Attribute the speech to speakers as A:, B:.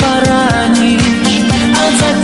A: поранишь, а от закона.